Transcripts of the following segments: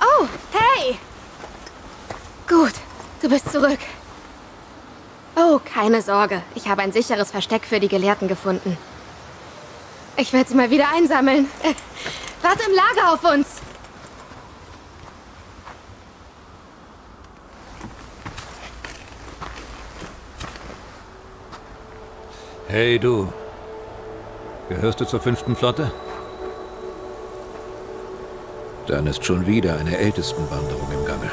Oh, hey! Gut, du bist zurück. Oh, keine Sorge. Ich habe ein sicheres Versteck für die Gelehrten gefunden. Ich werde sie mal wieder einsammeln. Warte im Lager auf uns. Hey du. Gehörst du zur fünften Flotte? Dann ist schon wieder eine Ältestenwanderung im Gange.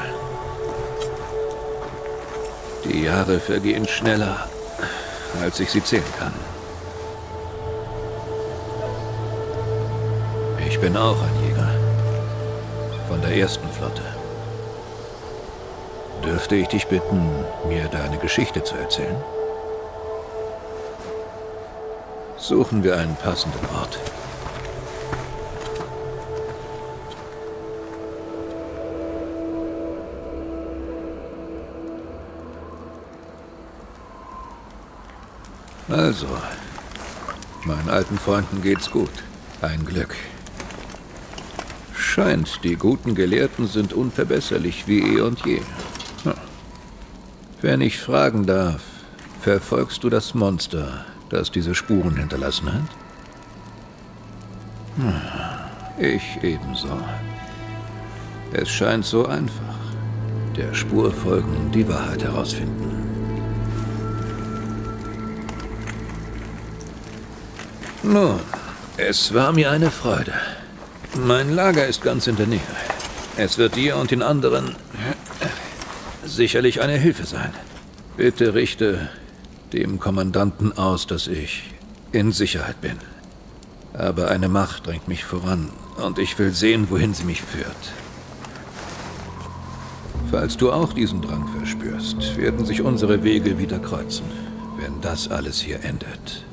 Die Jahre vergehen schneller, als ich sie zählen kann. Ich bin auch ein Jäger. Von der ersten Flotte. Dürfte ich dich bitten, mir deine Geschichte zu erzählen? Suchen wir einen passenden Ort. Also, meinen alten Freunden geht's gut. Ein Glück. Scheint, die guten Gelehrten sind unverbesserlich wie eh und je. Hm. Wenn ich fragen darf, verfolgst du das Monster, das diese Spuren hinterlassen hat? Hm. Ich ebenso. Es scheint so einfach. Der Spur folgen, die Wahrheit herausfinden. Nun, es war mir eine Freude. Mein Lager ist ganz in der Nähe. Es wird dir und den anderen sicherlich eine Hilfe sein. Bitte richte dem Kommandanten aus, dass ich in Sicherheit bin. Aber eine Macht drängt mich voran und ich will sehen, wohin sie mich führt. Falls du auch diesen Drang verspürst, werden sich unsere Wege wieder kreuzen, wenn das alles hier endet.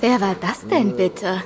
Wer war das denn bitte?